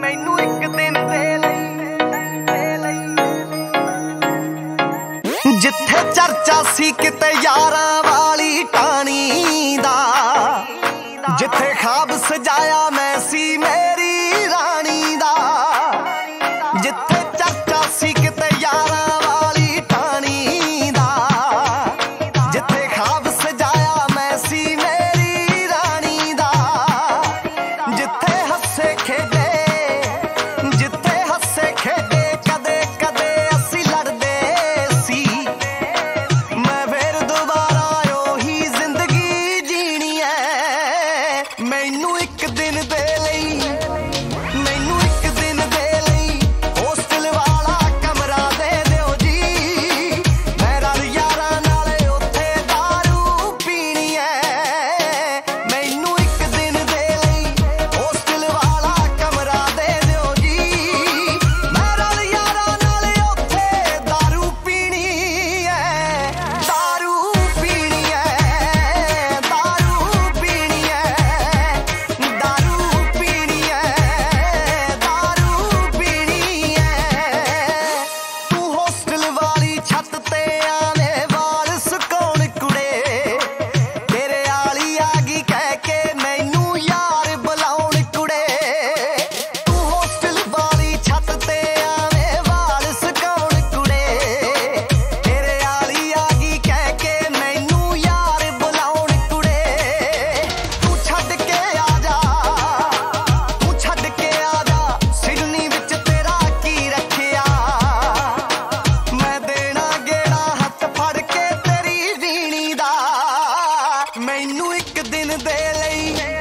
ਮੈਨੂੰ ਇੱਕ ਦਿਨ ਦੇ ਲਈ ਜਿੱਥੇ ਚਰਚਾ ਸੀ ਕਿਤੇ ਯਾਰਾਂ ਵਾਲੀ ਟਾਣੀ ਦਾ, ਜਿੱਥੇ ਖਾਬ ਸਜਾਇਆ ਮੈਂ ਸੀ ਮੇਰੀ ਮੈਨੂੰ ਇੱਕ ਦਿਨ ਦੇ ਲਈ